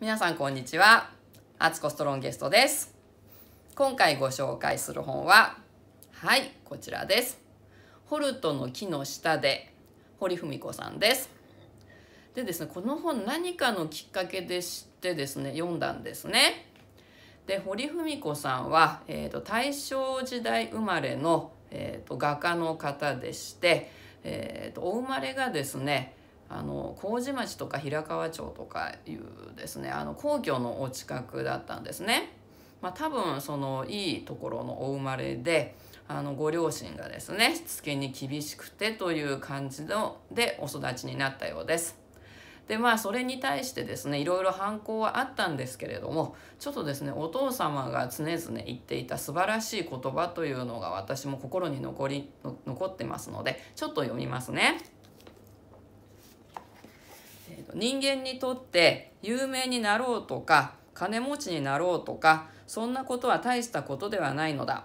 皆さんこんにちは。アツコストロンゲストです。今回ご紹介する本ははいこちらです。ホルトの木の下で堀文子さんです。でですねこの本何かのきっかけで知ってですね読んだんですね。で堀文子さんは、えーと、大正時代生まれの、えーと、画家の方でして、えーとお生まれがですねあの麹町とか平川町とかいうですねあの皇居のお近くだったんですね。まあ、多分そのいいところのお生まれであのご両親がですねしつけに厳しくてという感じのでお育ちになったようです。でまあそれに対してですねいろいろ反抗はあったんですけれどもちょっとですねお父様が常々言っていた素晴らしい言葉というのが私も心に残り残ってますのでちょっと読みますね。人間にとって有名になろうとか金持ちになろうとかそんなことは大したことではないのだ。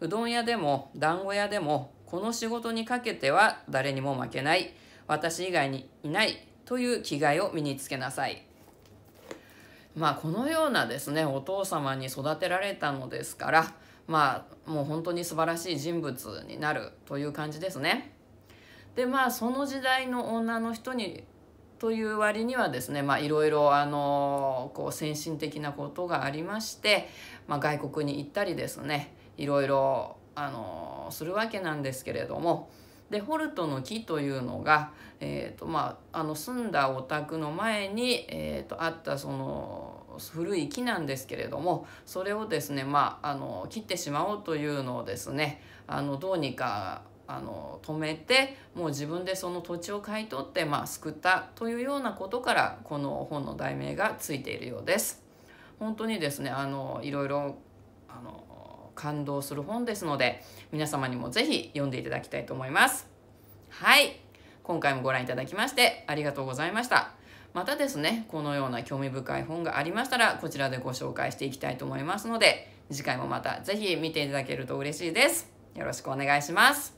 うどん屋でも団子屋でもこの仕事にかけては誰にも負けない。私以外にいない。という気概を身につけなさい。まあこのようなですねお父様に育てられたのですからまあもう本当に素晴らしい人物になるという感じですね。でまあその時代の女の人にという割にはですねいろいろ先進的なことがありまして、まあ、外国に行ったりですねいろいろあのするわけなんですけれどもでホルトの木というのが、えーとまあ、あの住んだお宅の前に、えーと、あったその古い木なんですけれどもそれをですね、まあ、あの切ってしまおうというのをですねあのどうにかあの止めてもう自分でその土地を買い取って、まあ、救ったというようなことからこの本の題名がついているようです。本当にですねあのいろいろあの感動する本ですので皆様にも是非読んでいただきたいと思います。はい今回もご覧いただきましてありがとうございました。またですねこのような興味深い本がありましたらこちらでご紹介していきたいと思いますので次回もまた是非見ていただけると嬉しいです。よろしくお願いします。